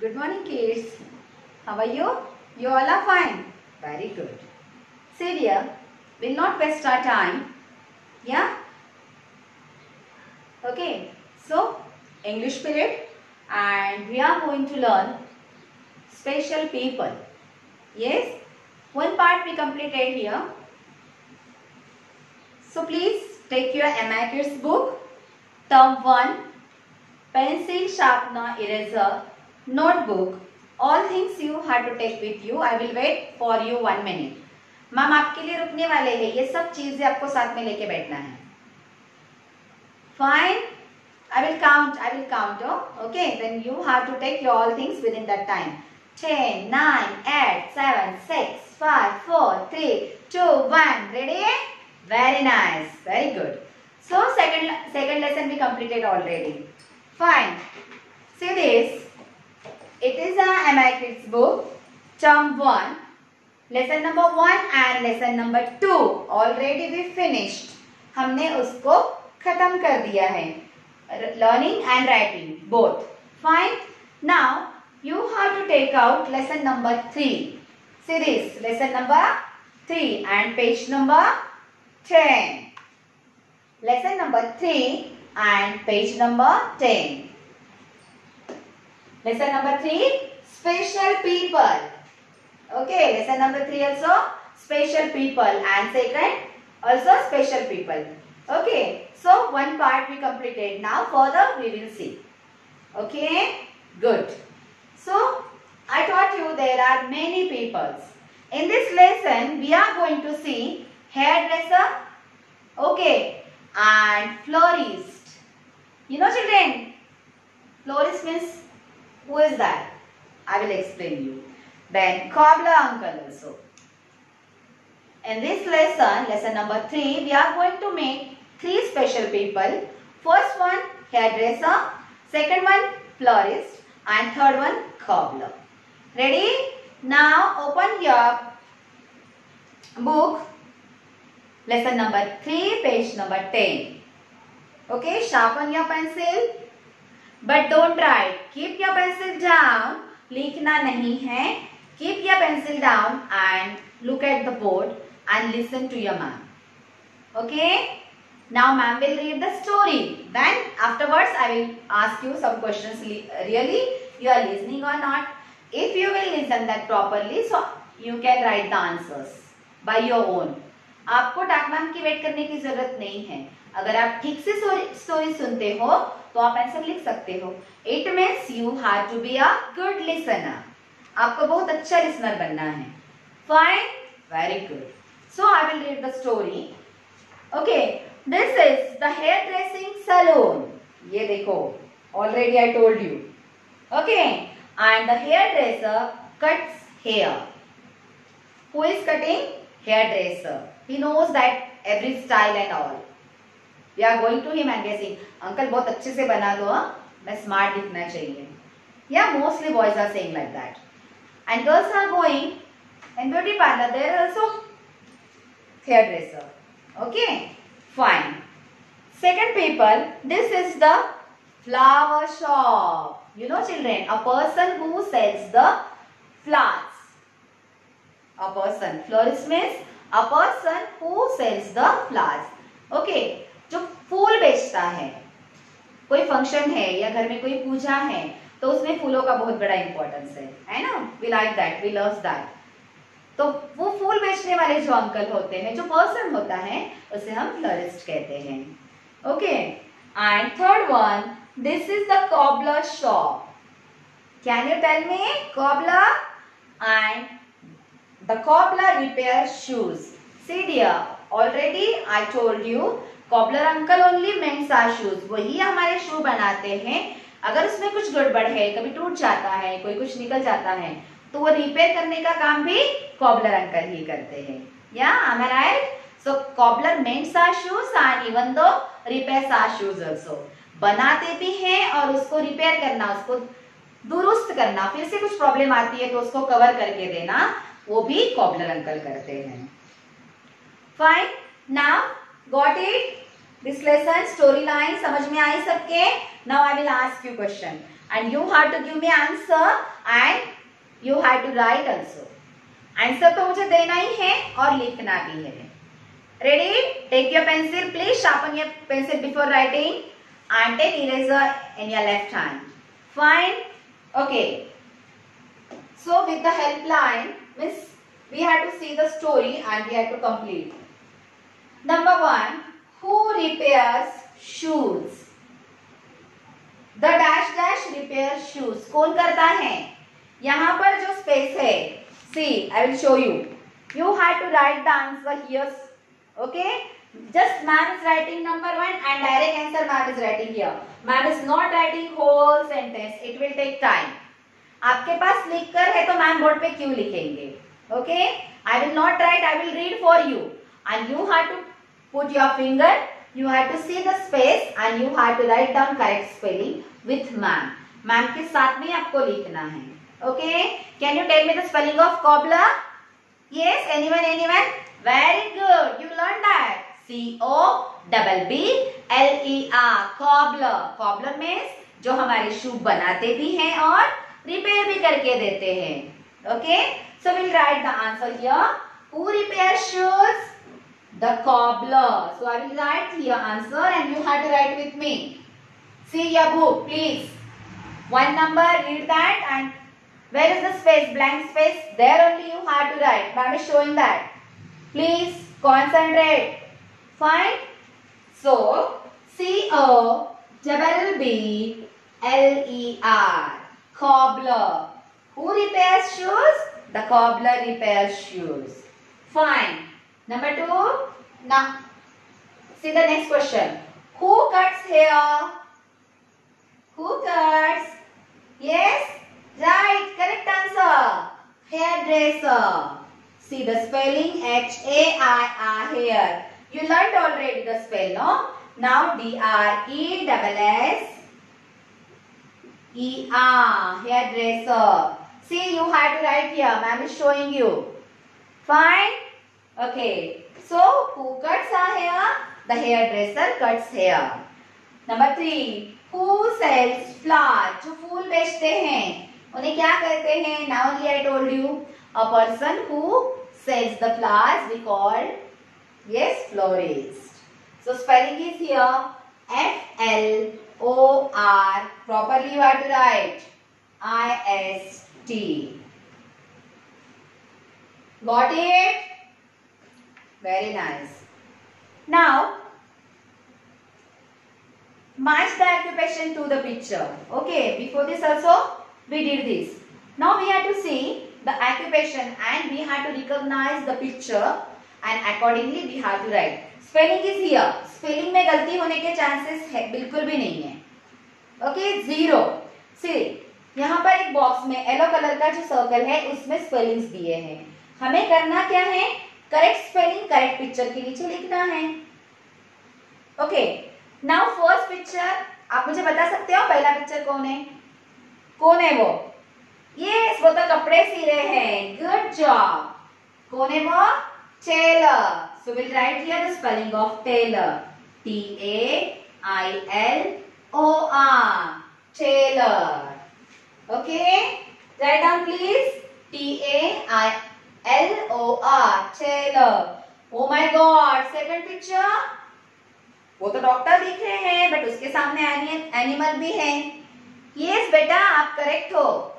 Good morning, kids. How are you? You all are fine. Very good. See dear, we'll not waste our time. Yeah? Okay. So, English period and we are going to learn special people. Yes? One part we completed here. So, please take your MI book, term 1, pencil, sharpener, eraser, notebook all things you have to take with you I will wait for you one minute ma'am आपके लिए रुकने वाले हैं। ये सब चीज़ें आपको साथ में लेके बैठना है। Fine I will count I will count okay then you have to take you all things within that time ten nine eight seven six five four three two one ready very nice very good so second second lesson भी completed already fine see this It is a MI Kids book, term 1, lesson number 1 and lesson number 2. Already we finished. हमने उसको खत्म कर दिया है learning and writing both fine now you have to take out lesson number 3 series lesson number 3 and page number 10 lesson number 3 and page number 10 Lesson number three, special people. Okay, lesson number three also special people and second also special people. Okay, so one part we completed. Now further we will see. Okay, good. So I taught you there are many peoples. In this lesson we are going to see hairdresser, okay, and florist. You know children, florist means who is that? I will explain you. Then cobbler uncle also. In this lesson, lesson number 3, we are going to make three special people. First one, hairdresser. Second one, florist. And third one, cobbler. Ready? Now, open your book. Lesson number 3, page number 10. Okay, sharpen your pencil. But don't write keep your pencil down लिखना नहीं है. Keep your pencil down and look at the board and listen to your ma'am okay now ma'am will read the story then afterwards I will ask you some questions really you are listening or not if you will listen that properly so you can write the answers by your own आपको डाक ma'am की wait करने की ज़रूरत नहीं है. अगर आप ठीक से स्टोरी सुनते हो तो आप आंसर लिख सकते हो। It means you have to be a good listener आपको बहुत अच्छा लिसनर बनना है। Fine very good so I will read the story okay this is the hair dressing salon ये देखो already I told you okay and the hair dresser cuts hair who is cutting? Hairdresser. He knows that every style and all. We are going to him and guessing uncle बहुत अच्छे से बना दो हाँ मैं smart दिखना चाहिए या mostly boys are saying like that and girls are going in beauty parlour there also hair dresser okay fine second people this is the flower shop you know children a person who sells the flowers a person florist means a person who sells the flowers okay जो फूल बेचता है, कोई function है या घर में कोई पूजा है तो उसमें फूलों का बहुत बड़ा इंपॉर्टेंस है। है ना? We like that we love that तो वो फूल बेचने वाले जो अंकल होते हैं, जो पर्सन होता है, उसे हम फ्लोरिस्ट कहते हैं। Okay and third one this is the cobbler shop can you tell me? Cobbler and the cobbler repair shoes dear already I told you cobbler uncle only are shoes वही हमारे शू बनाते हैं अगर उसमें कुछ गड़बड़ है, कभी टूट जाता है, कोई कुछ निकल जाता है तो वो रिपेयर करने का काम भी कॉबलर अंकल ही करते हैं या I right? So, cobbler mends our shoes, and even though repairs our shoes also. बनाते भी हैं और उसको रिपेयर करना, उसको दुरुस्त करना, फिर से कुछ प्रॉब्लम आती है तो उसको कवर करके देना, वो भी कॉबलर अंकल करते हैं fine now got it this story line समझ में आई सबके? Now I will ask you question and you have to give me answer and you have to write also answer तो मुझे देना ही है और लिखना भी है। Ready take your pencil please sharpen your pencil before writing and take eraser in your left hand fine okay so with the help line means we have to see the story and we have to complete number one who repairs shoes the dash dash repair shoes कौन करता है यहाँ पर जो space है see I will show you you have to write the answer here okay just ma'am is writing number one and direct answer ma'am is writing here ma'am is not writing whole sentence it will take time आपके पास लिख कर है तो ma'am board पे क्यों लिखेंगे okay I will not write I will read for you and you have to put your finger you have to see the space and you have to write down correct spelling with ma'am ma'am के साथ में आपको लिखना है okay can you tell me the spelling of cobbler yes anyone anyone very good you learned that c o double b l e r cobbler cobbler means जो हमारे शू बनाते भी हैं और रिपेयर भी करके देते हैं okay so will write the answer here who repair shoes The cobbler. So I will write here answer and you have to write with me. See your book, please. One number, read that and where is the space? Blank space. There only you have to write. Ma'am is showing that. Please concentrate. Fine. So C O double B L E R. Cobbler. Who repairs shoes? The cobbler repairs shoes. Fine. Number two, now see the next question. Who cuts hair? Who cuts? Yes, right, correct answer. Hairdresser. See the spelling H A I R hair. You learned already the spell, no? Now D R E double S E R hairdresser. See, you have to write here. Ma'am is showing you. Fine. Okay. So, who cuts our hair? The hairdresser cuts hair. Number three. Who sells flowers? जो फूल बेचते हैं उन्हें क्या कहते हैं Now only I told you. A person who sells the flowers we call yes florist. So spelling is here F L O R. Properly you have to write I S T. Got it? Very nice. Now, match the occupation to the picture. Okay, before this also we did this. Now we have to see the occupation and we have to recognize the picture and accordingly we have to write. Spelling is here. Spelling में गलती होने के chances है बिल्कुल भी नहीं है. Okay, zero. See, यहाँ पर एक बॉक्स में येलो कलर का जो सर्कल है उसमें स्पेलिंग्स दिए हैं हमें करना क्या है करेक्ट स्पेलिंग करेक्ट पिक्चर के नीचे लिखना है। ओके नाउ फ़र्स्ट पिक्चर आप मुझे बता सकते हो पहला पिक्चर कौन है? कौन है वो? ये वो तो कपड़े सी रहे हैं। गुड जॉब कौन है वो? Tailor so will write here the spelling of tailor T A I L O R tailor okay write down please T A I L O R tailor oh my god second picture वो तो doctor दिख रहे हैं but उसके सामने animal भी है। Yes बेटा, आप करेक्ट हो।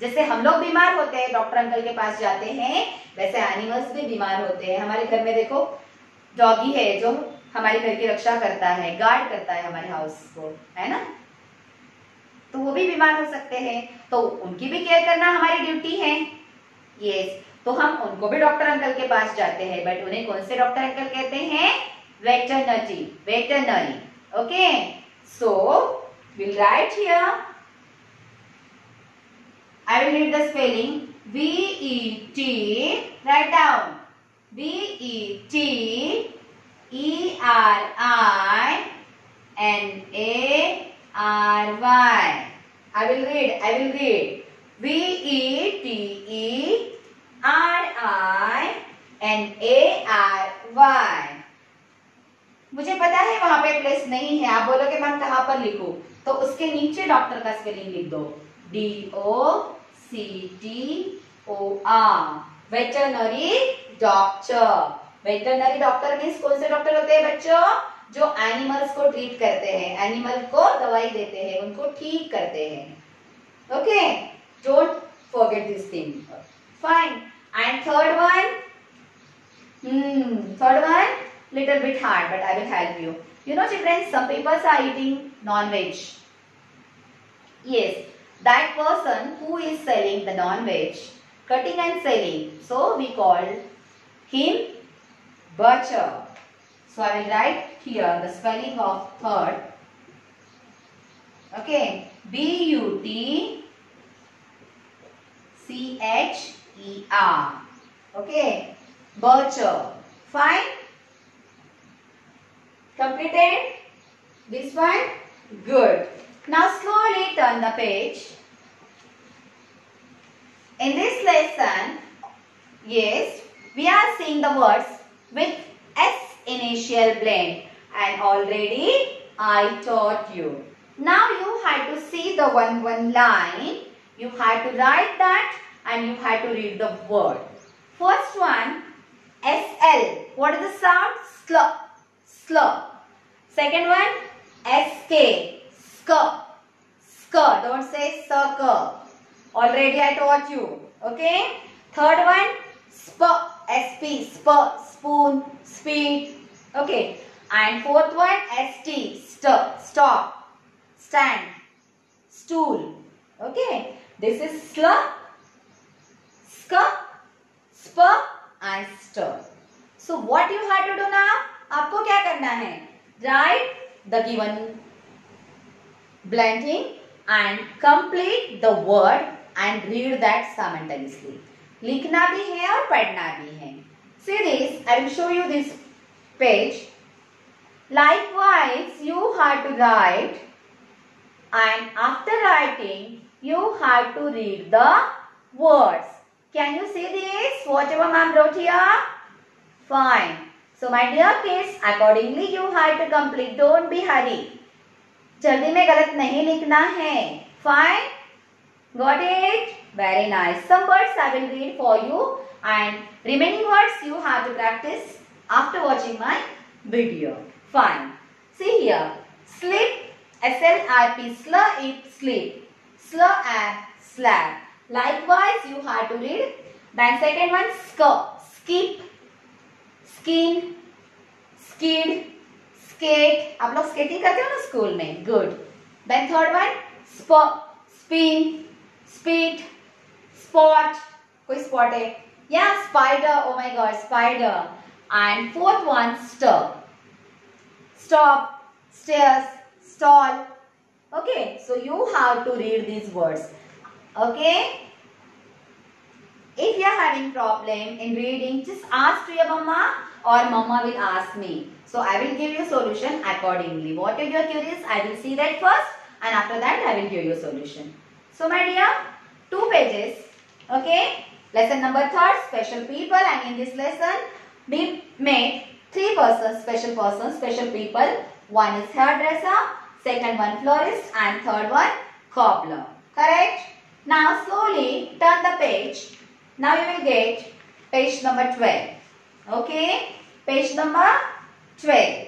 जैसे हम लोग बीमार होते हैं डॉक्टर अंकल के पास जाते हैं, वैसे एनिमल्स भी बीमार होते हैं। हमारे घर में देखो डॉगी है जो हमारे घर की रक्षा करता है गार्ड करता है हमारे हाउस को, है ना? तो वो भी बीमार हो सकते हैं। तो उनकी भी केयर करना हमारी ड्यूटी है। यस तो हम उनको भी डॉक्टर अंकल के पास जाते हैं बट उन्हें कौन से डॉक्टर अंकल कहते हैं? Veterinary veterinary okay so will write here I will read the spelling B E T write down V E T E R I N A R Y I will read I will read V E T E r i n a r y मुझे पता है वहाँ पे place नहीं है। आप बोलोगे, ma'am, कहाँ पर लिखू? तो उसके नीचे डॉक्टर का स्पेलिंग लिख दो। D O C T O R veterinary doctor veterinary doctor means कौन से डॉक्टर होते हैं बच्चों? जो एनिमल्स को ट्रीट करते हैं। एनिमल को दवाई देते हैं। उनको ठीक करते हैं। Okay don't forget this thing fine And third one, hmm, third one, little bit hard, but I will help you. You know children, some people are eating non-veg. Yes, that person who is selling the non-veg, cutting and selling. So we call him butcher. So I will write here the spelling of third. Okay, B-U-T C-H B-U-T-C-H-E-R. Okay, butcher. Fine. Completed? This one? Good. Now slowly turn the page. In this lesson, yes, we are seeing the words with S initial blend and already I taught you. Now you had to see the one one line, you had to write that and you have to read the word. First one, SL. What is the sound? Slur slur. Second one, SK, sk, sk. Don't say sucker. Already I taught you. Okay. Third one, sp, sp, sp, spoon, speed. Okay. And fourth one, st, st, stop, stand, stool. Okay. This is slur, so what you have to do now आपको क्या करना है? Write the given blanking and complete the word and read that simultaneously लिखना भी है और पढ़ना भी है। See this I will show you this page likewise you have to write and after writing you have to read the words Can you see this? Whatever ma'am wrote here? Fine. So my dear kids, accordingly you have to complete. Don't be hurry. जल्दी में गलत नहीं लिखना है. Fine? Got it? Very nice. Some words I will read for you and remaining words you have to practice after watching my video. Fine. See here. Sleep. S-L-I-P. Sleep. Sleep. Slur and slap. Likewise you have to read. Then second one. Sk. Skip. Skin skid skate आप लोग skating करते हो ना school में good then third one spin speed spot कोई spot है या spider oh my god spider and fourth one stop stop stairs stall okay so you have to read these words okay if you are having problem in reading just ask to your mama or mama will ask me. So I will give you solution accordingly. What if you are curious? I will see that first and after that I will give you solution. So my dear, two pages. Okay. Lesson number third, special people and in this lesson we made three persons, special persons, special people. One is hairdresser, second one florist and third one cobbler. Correct? Now slowly turn the page. Now you will get page number 12. Okay, page number 12.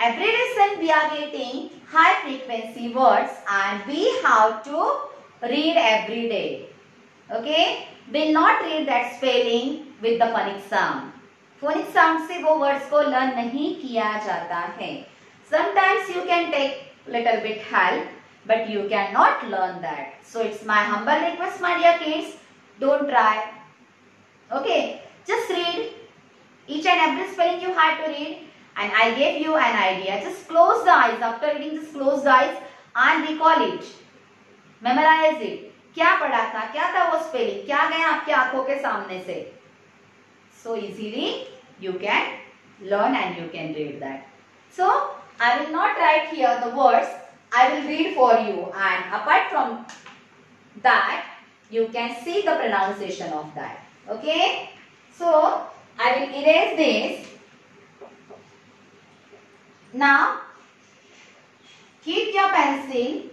Every lesson we are getting high frequency words and we have to read every day. Okay, will not read that spelling with the phonic sound. Phonic sound से वो words को learn नहीं किया जाता है. Sometimes you can take little bit help but you cannot learn that. So it's my humble request my dear kids, don't try. Okay, just read. Each and every spelling you had to read. And I gave you an idea. Just close the eyes. After reading, just close the eyes and recall it. Memorize it. क्या पढ़ा था क्या था वो spelling क्या गया आपके आंखों के सामने से so easily you can learn and you can read that so i will not write here the words i will read for you and apart from that you can see the pronunciation of that okay So, I will erase this. Now, keep your pencil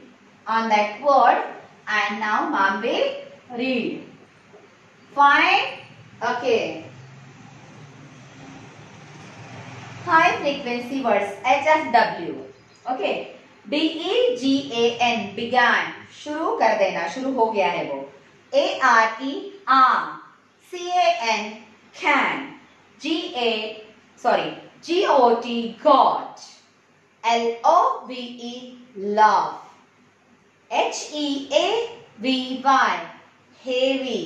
on that word and now mom will read. Fine? Okay. High frequency words HFW. Okay. B E शुरू कर देना, शुरू हो गया है वो. A R E um C N can G A sorry G O T got L O B love H E A V Y heavy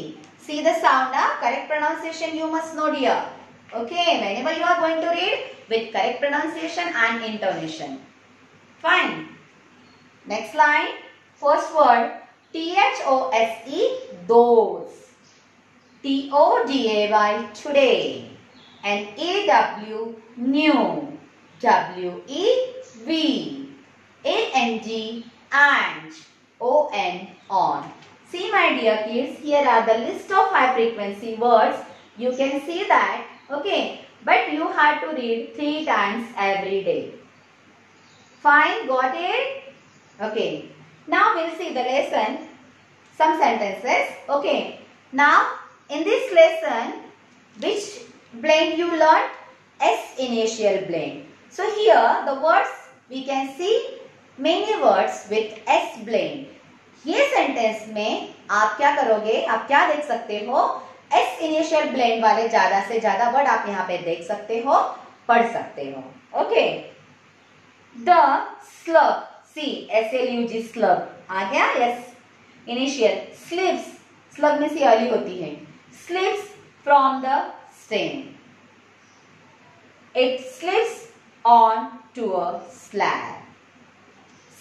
see the sound correct pronunciation you must know dear okay whenever you are going to read with correct pronunciation and intonation Fine. Next line, first word T-H-O-S-E, those. T-O-D-A-Y, today. And A-W, new. W-E-V. A-N-G, and. O-N, on. See my dear kids, here are the list of high frequency words. You can see that, okay, but you have to read three times every day. Fine, got it? Okay. Now we'll see the lesson, some sentences. Okay. Now, in this lesson, which blend you learned? S initial blend. So here, the words we can see many words with S blend. ये sentence में आप क्या करोगे आप क्या देख सकते हो एस इनिशियल ब्लेंड वाले ज़्यादा से ज़्यादा वर्ड आप यहाँ पे देख सकते हो पढ़ सकते हो okay the slug see S L U G slug आ गया यस इनिशियल स्लिप्स स्लब में सी अर्ली होती है slips from the stem it slips onto a slab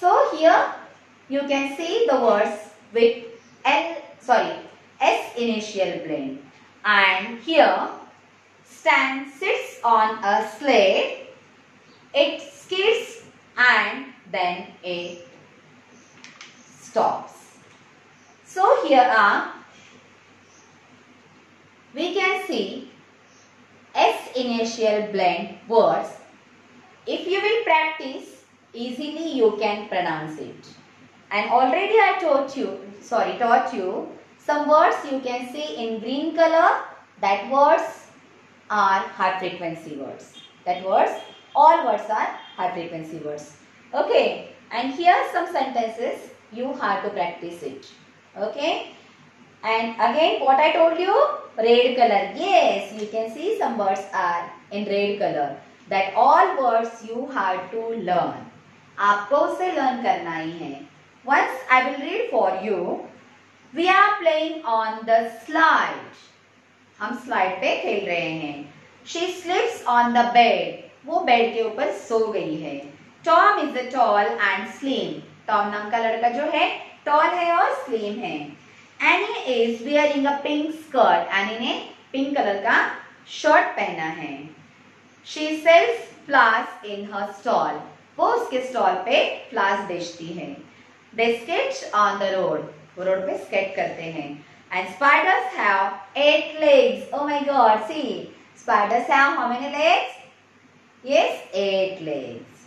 So here you can see the words with L, sorry, S initial blend. And here Stan sits on a sled, it skids and then it stops. So here are, we can see S initial blend words. If you will practice easily you can pronounce it. And already I taught you, sorry, taught you some words you can see in green color. That words are high frequency words. That words, all words are high frequency words. Okay. And here some sentences you have to practice it. Okay. And again what I told you, red color. Yes, you can see some words are in red color. That all words you have to learn. आपको उसे learn करना ही है once I will read for you we are playing on the slide हम slide पे खेल रहे हैं she slips on the bed वो बेड के ऊपर सो गई है। Tom is a tall and slim. Tom नाम का लड़का जो है, टॉल है और स्लिम है। Annie is wearing a pink skirt Annie ने पिंक कलर का शर्ट पहना है। She sells flowers in her stall. वो उसके स्टॉल पे फ्लावर्स बेचती है। They sketch on the road. वो रोड पे स्केट करते हैं। And spiders have eight legs. Oh my God, see. spiders have how many legs yes eight legs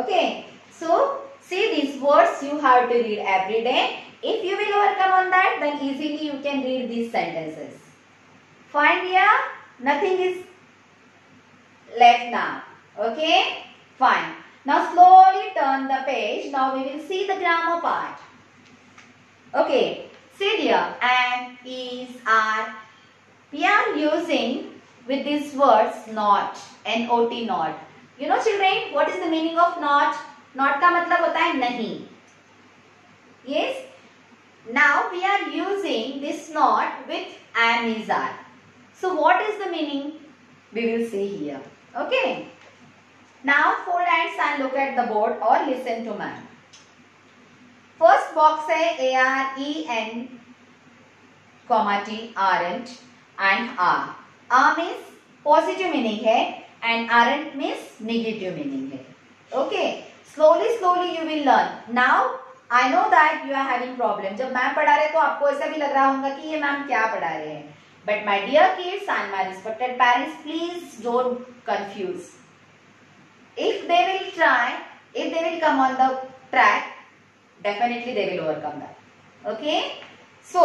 okay so see these words you have to read every day if you will overcome on that then easily you can read these sentences fine here nothing is left now okay fine Now slowly turn the page. Now we will see the grammar part. Okay. See dear. And, is, are. We are using with these words not not not. You know children what is the meaning of not? Not ka matlab hota hai nahi. Yes? Now we are using this not with am is are. So what is the meaning? We will see here. Okay? Now fold hands and look at the board or listen to me. first box hai a r e n comma t aren't and are are means positive meaning है and aren't means negative meaning है. Okay slowly slowly you will learn now I know that you are having problem जब ma'am पढ़ा रहे तो आपको ऐसा भी लग रहा होगा कि ये मैम क्या पढ़ा रहे हैं. But my dear kids and my respected parents please don't confuse if they will try if they will come on the track definitely they will overcome that okay so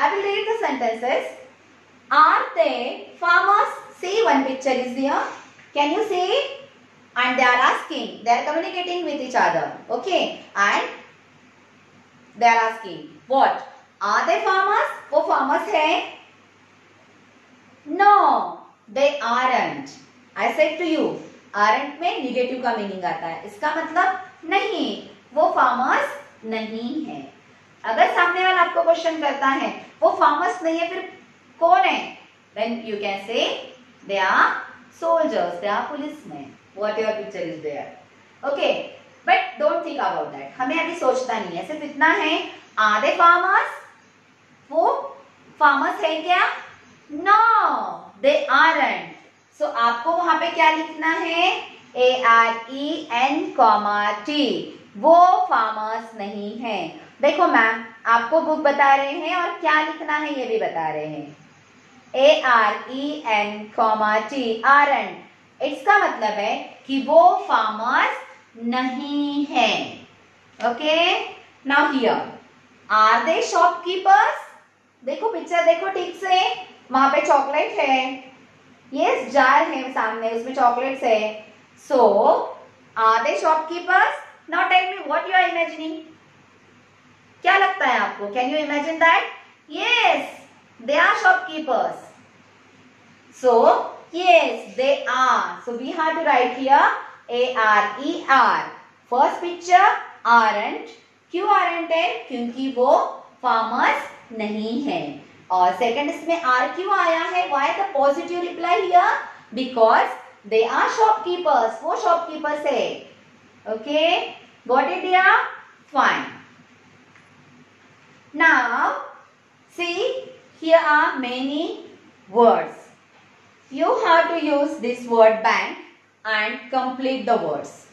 I will read the sentences Are they farmers? See, one picture is there. Can you see? And they are asking, they are communicating with each other. Okay? And they are asking, what? Are they farmers? वो farmers है? No, they aren't. I said to you, aren't में negative का meaning आता है इसका मतलब नहीं वो farmers नहीं है अगर सामने वाला आपको क्वेश्चन करता है वो farmers नहीं है फिर कौन है? Then you can say they are soldiers they are policeman what your picture is there okay but don't think about that हमें अभी सोचता नहीं है। सिर्फ़ इतना है आधे फार्मर्स वो फार्मर्स है क्या? No they are and so आपको वहाँ पे क्या लिखना है? A R E N comma T वो फार्मर्स नहीं है। देखो मैम आपको बुक बता रहे हैं और क्या लिखना है ये भी बता रहे हैं। A R E N comma T R N इसका मतलब है कि वो फार्मर्स नहीं है। Okay now here are they shopkeepers देखो पिक्चर देखो ठीक से। वहाँ पे चॉकलेट है। ये जार है सामने, उसमें चॉकलेट्स है। So are they shopkeepers now tell me what you are imagining क्या लगता है आपको? Can you imagine that yes they are shopkeepers so yes, they are. So, we have to write here a r e r. First picture aren't क्यों aren't है क्योंकि वो farmers नहीं है. और सेकंड इसमें आर क्यों आया है? Why the positive reply here because they are shopkeepers वो शॉपकीपर्स है. ओके गॉट इट या fine now see Here are many words. You have to use this word bank and complete the words.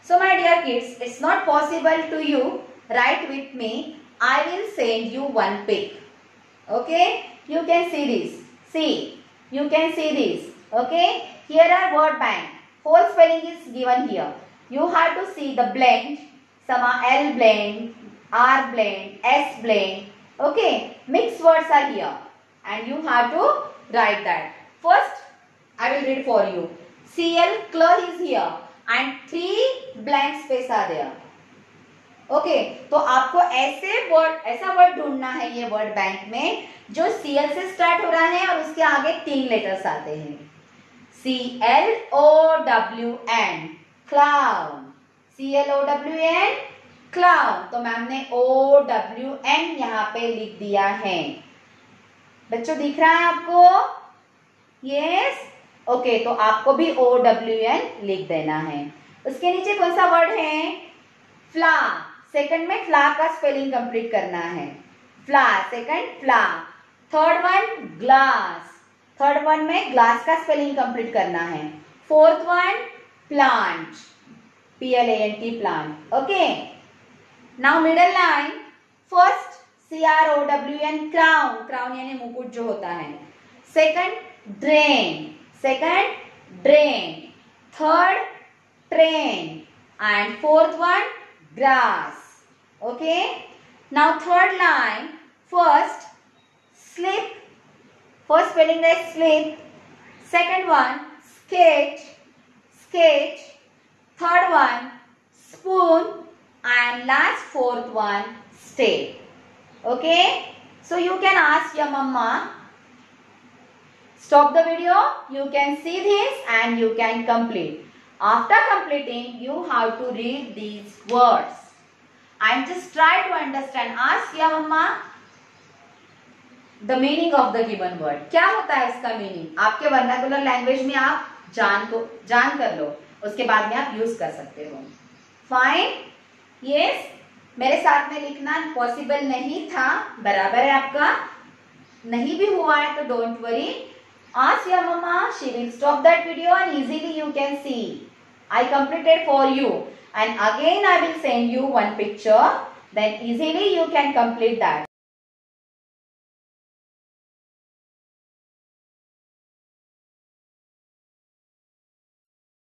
So my dear kids, it's not possible to you. Write with me. I will send you one pic. Okay? You can see this. See. You can see this. Okay? Here are word bank. Whole spelling is given here. You have to see the blend. are L blend, R blend, S blend, Okay, mixed words are here. And you have to write that. First, I will read for you. CL clear is here. And three blank space are there. Okay okay, तो आपको ऐसे word ऐसा word ढूंढना है ये word bank में जो C L से स्टार्ट हो रहा है और उसके आगे तीन लेटर्स आते हैं C L O W N clown C L O W N clown तो मैम ने ओ डब्ल्यू एन यहाँ पे लिख दिया है। बच्चों, दिख रहा है आपको? यस ओके तो आपको भी ओ डब्ल्यू एन लिख देना है। उसके नीचे कौन सा वर्ड है? फ्ला सेकंड में फ्ला का स्पेलिंग कंप्लीट करना है। फ्ला second फ्ला third one glass third one में ग्लास का स्पेलिंग कंप्लीट करना है। Fourth one plant P L A N T plant okay now middle line first C R O W N crown crown यानी मुकुट जो होता है। Second drain second drain third train and fourth one grass okay now third line first slip first spelling है slip second one sketch sketch third one spoon and last fourth one stay okay so you can ask your mama stop the video you can see this and you can complete after completing, you have to read these words and just try to understand. Ask your mama the meaning of the given word. क्या होता है इसका meaning आपके vernacular language में आप जान को जान कर लो उसके बाद में आप यूज़ कर सकते हो फाइन यस मेरे साथ में लिखना पॉसिबल नहीं था। बराबर है आपका। नहीं भी हुआ है तो डोंट वरी आज या मम्मा she will stop that video and easily you can see I completed for you and again I will send you one picture then easily you can complete that